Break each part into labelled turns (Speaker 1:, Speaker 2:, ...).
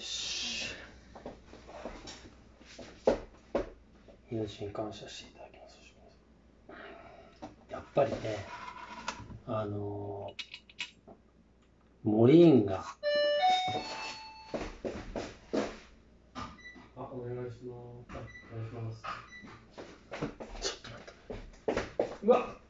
Speaker 1: し。命に感謝していただきます。やっぱりねあのモリンガ
Speaker 2: あ、お願いします。あお願いします。
Speaker 1: ちょっと待って。
Speaker 2: うわ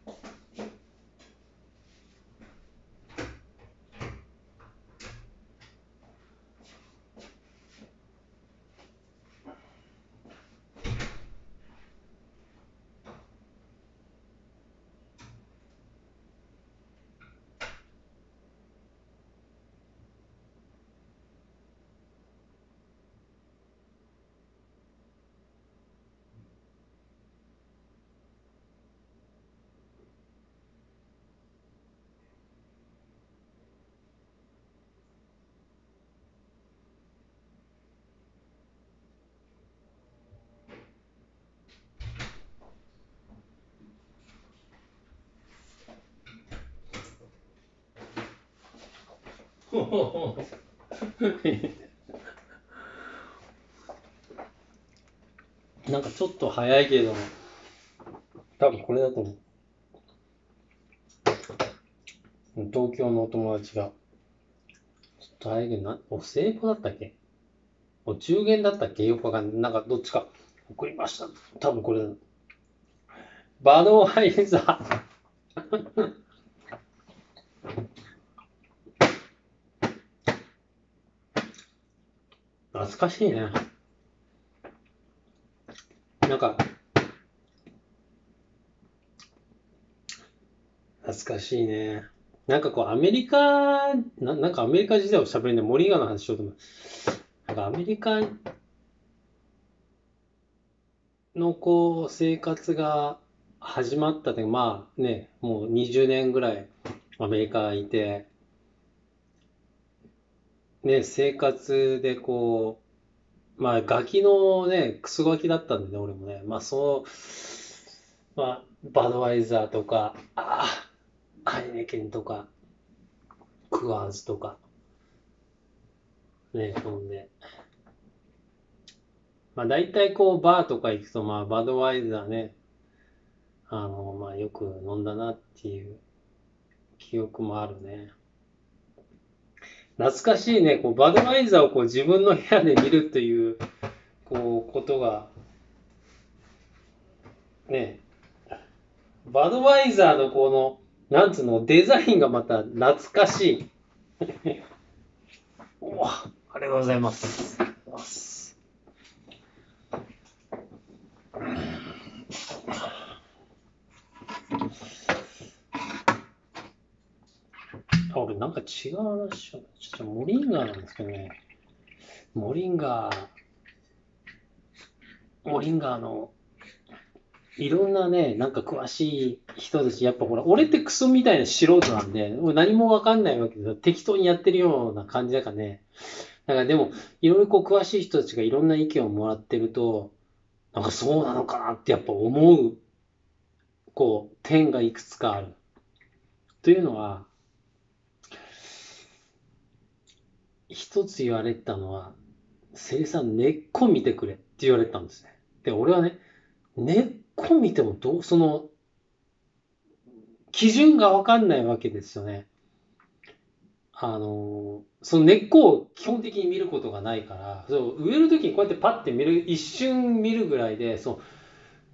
Speaker 1: なんかちょっと早いけど、多分これだと思う。東京のお友達が、ちょっと早いけど、な、お歳暮だったっけ？お中元だったっけ？よくわかんない。なんかどっちか送りました。多分これだ。バドワイザー。懐かしいね。なんか、懐かしいね。なんかこう、アメリカ、な、なんかアメリカ時代を喋るんで、森川の話しようと思う。なんかアメリカのこう、生活が始まったって、まあね、もう20年ぐらいアメリカいて、ね、生活でこう、まあ、ガキのね、クソガキだったんでね、俺もね。まあ、そう、まあ、バドワイザーとか、ああ、ハイネケンとか、クワーズとか、ね、ほんで。まあ、大体こう、バーとか行くと、まあ、バドワイザーね、あの、まあ、よく飲んだなっていう記憶もあるね。懐かしいね。こう、バドワイザーをこう自分の部屋で見るという、こう、ことが、ね、バドワイザーのこの、なんつうの、デザインがまた懐かしい。おありがとうございます。あ、俺なんか違う話しよう。ちょっとモリンガーなんですけどね。モリンガー、モリンガーの、いろんなね、なんか詳しい人たち、やっぱほら、俺ってクソみたいな素人なんで、俺何もわかんないわけですよ。適当にやってるような感じだからね。だからでも、いろいろこう詳しい人たちがいろんな意見をもらってると、なんかそうなのかなってやっぱ思う、こう、点がいくつかある。というのは、一つ言われたのは、セリさん根っこ見てくれって言われたんですね。で、俺はね、根っこ見てもどう、その、基準がわかんないわけですよね。あの、その根っこを基本的に見ることがないから、そう植えるときにこうやってパッて見る、一瞬見るぐらいで、そ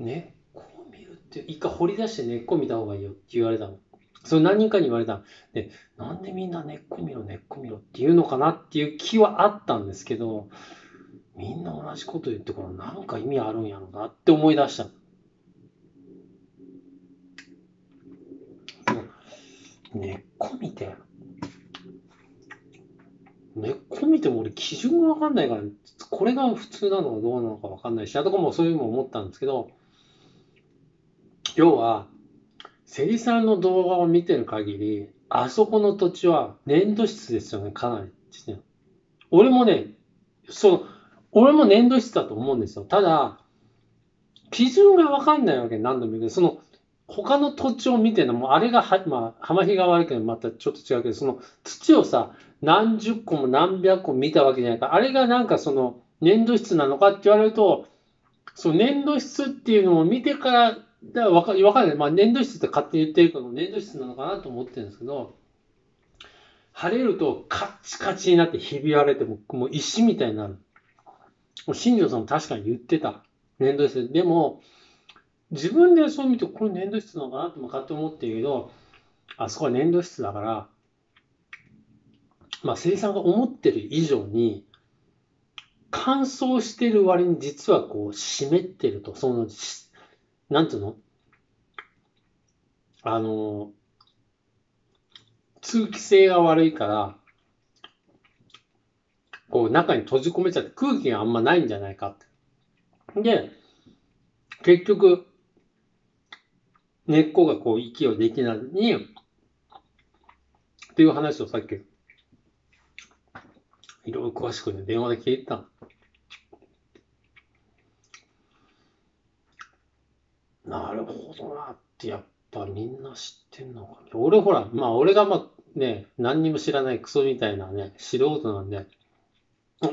Speaker 1: う、根っこを見るって、一回掘り出して根っこ見た方がいいよって言われたの。それ何人かに言われた。で、なんでみんな根っこ見ろ、根っこ見ろって言うのかなっていう気はあったんですけど、みんな同じこと言ってこれなんか意味あるんやろうなって思い出した。根っこ見て、根っこ見ても俺基準がわかんないから、これが普通なのかどうなのかわかんないし、あとかもそういうのも思ったんですけど、要は、セリさんの動画を見てる限り、あそこの土地は粘土質ですよね、かなり。俺もね、そう、俺も粘土質だと思うんですよ。ただ、基準がわかんないわけ、何度も言うけど、その、他の土地を見てるのも、あれがは、まあ、浜比が悪いけど、またちょっと違うけど、その土をさ、何十個も何百個見たわけじゃないから、あれがなんかその粘土質なのかって言われると、その粘土質っていうのを見てから、だからわかわかんない。まあ、粘土質って勝手に言ってるけど、粘土質なのかなと思ってるんですけど、晴れるとカッチカチになってひび割れても、もう石みたいになる。もう新庄さんも確かに言ってた。粘土質。でも、自分でそう見て、これ粘土質なのかなって勝手に思ってるけど、あそこは粘土質だから、まあ、生産が思ってる以上に、乾燥してる割に実はこう湿ってると、その、しなんていうの？あの、通気性が悪いから、こう中に閉じ込めちゃって空気があんまないんじゃないかって。で、結局、根っこがこう息をできないに、っていう話をさっき、いろいろ詳しくね、電話で聞いてたなるほどなって、やっぱみんな知ってんのかな。俺ほら、まあ俺がまあね、何にも知らないクソみたいなね、素人なんで、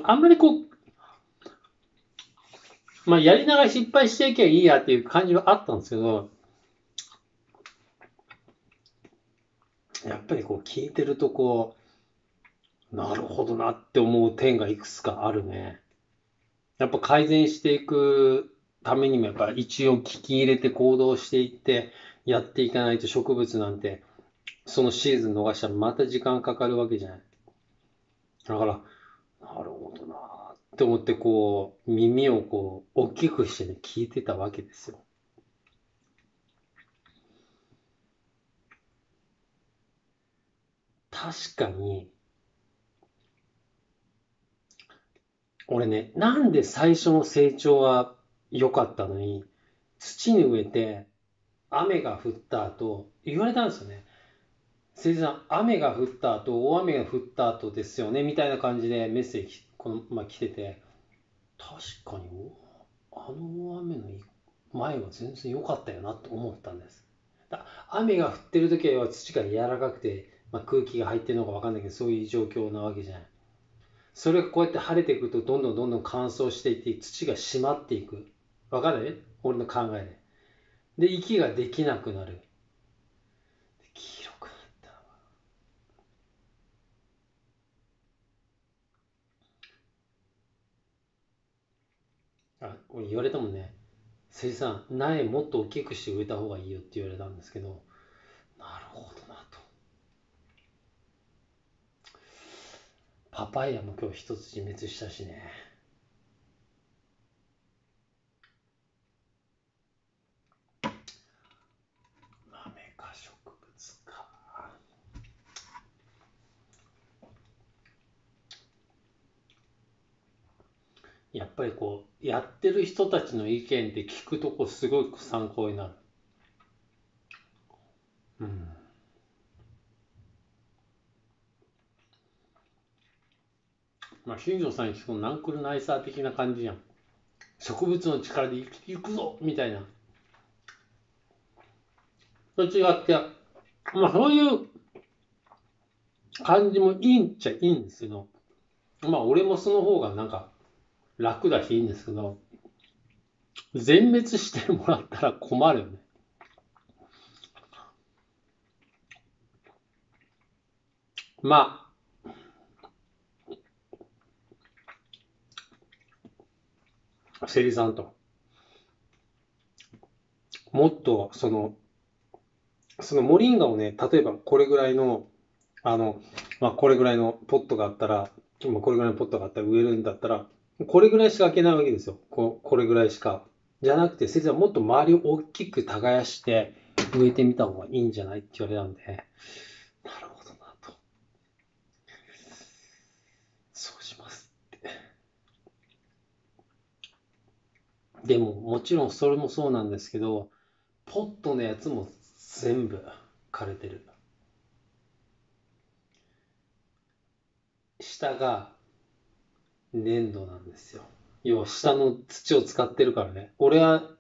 Speaker 1: あんまりこう、まあやりながら失敗していけばいいやっていう感じはあったんですけど、やっぱりこう聞いてるとこう、なるほどなって思う点がいくつかあるね。やっぱ改善していくためにもやっぱ一応聞き入れて行動していってやっていかないと植物なんてそのシーズン逃したらまた時間かかるわけじゃない。だから、なるほどなって思ってこう耳をこう大きくしてね聞いてたわけですよ。確かに、俺ね、なんで最初の成長は良かったのに、土に植えて雨が降った後、言われたんですよね。せいじさん、雨が降った後、大雨が降った後ですよね、みたいな感じでメッセージこの、まあ、来てて、確かに、あの大雨の前は全然良かったよなと思ったんです。だ雨が降ってる時は土が柔らかくて、まあ、空気が入ってるのか分かんないけど、そういう状況なわけじゃない。それがこうやって晴れていくと、どんどんどんどん乾燥していって、土が締まっていく。わかる俺の考えで。で、息ができなくなる。黄色くなったあ、俺言われたもんね。せいさん、苗もっと大きくして植えた方がいいよって言われたんですけど、なるほどなと。パパイヤも今日一つ自滅したしね。豆か植物か。やっぱりこう、やってる人たちの意見って聞くとこすごい参考になる。うん。まあ、新庄さんに聞くとナンクルナイサー的な感じやん。植物の力で生きていくぞみたいな。と違って、まあそういう感じもいいんちゃいいんですけど、まあ俺もその方がなんか楽だしいいんですけど、全滅してもらったら困るよね。まあ、セリさんと、もっとその、そのモリンガをね、例えばこれぐらいの、あの、まあこれぐらいのポットがあったら、まあこれぐらいのポットがあったら植えるんだったら、これぐらいしか開けないわけですよ。ここれぐらいしか。じゃなくて、先生はもっと周りを大きく耕して植えてみた方がいいんじゃないって言われたんで、なるほどなと。そうしますって。でも、もちろんそれもそうなんですけど、ポットのやつも全部枯れてる。下が粘土なんですよ。要は下の土を使ってるからね。俺は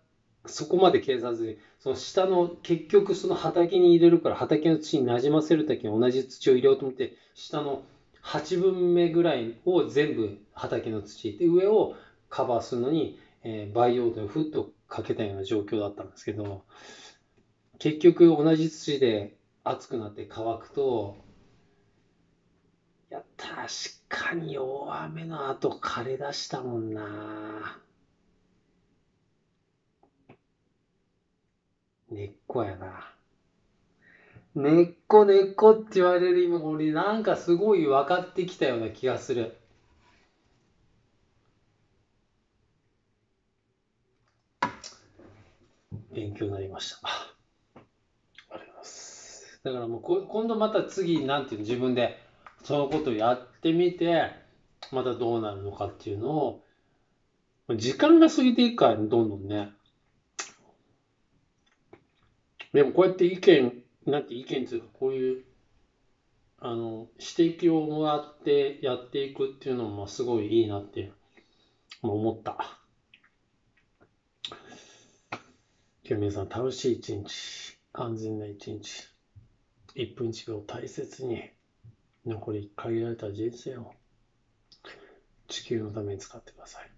Speaker 1: そこまで計算ずに、その下の、結局その畑に入れるから畑の土に馴染ませるときに同じ土を入れようと思って、下の8分目ぐらいを全部畑の土で、上をカバーするのに、えー培養土をふっとかけたような状況だったんですけど、結局同じ土で熱くなって乾くと、いや、確かに大雨の後枯れ出したもんな。根っこやな。根っこ根っこって言われる今、俺なんかすごい分かってきたような気がする。勉強になりました。ありがとうございます。だからもうこ今度また次、なんていうの、自分でそのことをやってみて、またどうなるのかっていうのを、時間が過ぎていくから、どんどんね。でもこうやって意見、なんて意見というか、こういう、あの、指摘をもらってやっていくっていうのも、すごいいいなって思った。今日皆さん楽しい一日、安全な一日、1分1秒大切に、残り限られた人生を地球のために使ってください。